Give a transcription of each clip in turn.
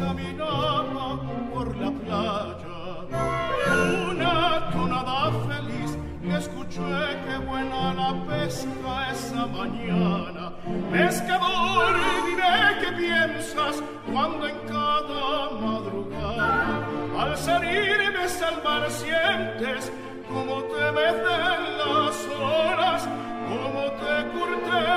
caminaba por la playa. Una tonada feliz escuché que buena la pesca esa mañana. Pescador, diré que piensas cuando en cada madrugada al salirme salvar sientes como te mecen las olas, como te curte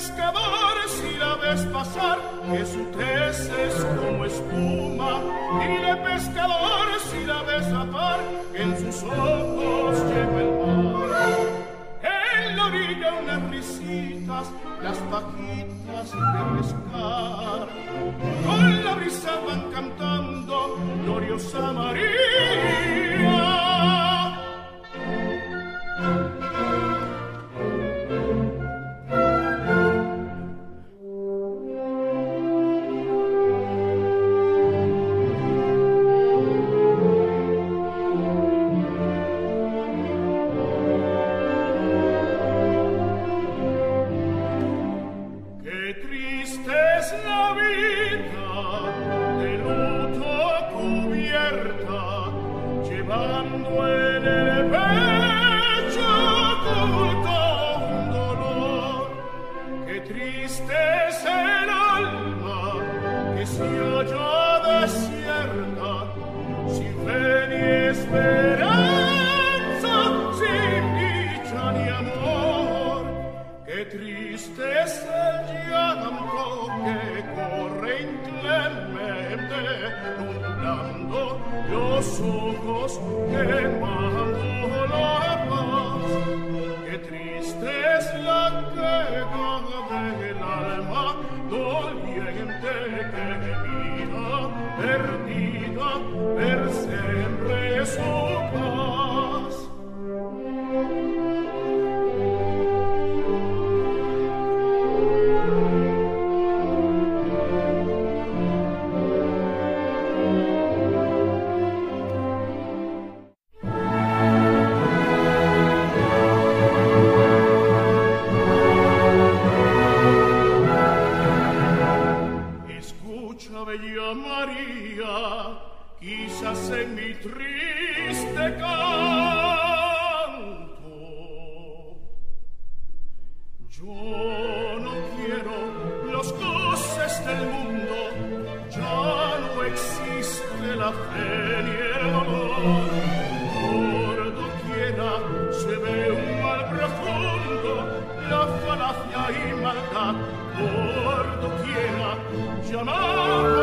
pescador si la ves pasar, que su tez es como espuma. Dile pescador si la ves atar, que en sus ojos lleva el mar. En la orilla unas risitas, las pajitas de pescar. Con la brisa van cantando gloriosa María. Cuando en el pecho corto un dolor, qué triste es el alma que si hoy desierta, sin fe ni esperanza, sin dicha ni amor, que triste es el llanto que inclemente inundando los ojos quemando la paz. Qué triste es la queda del alma doliente que mira perdida per siempre María, quizás en mi triste canto. Yo no quiero los goces del mundo, ya no existe la fe ni el amor. Por doquiera se ve un mal profundo, la falacia y maldad, por doquiera llamada.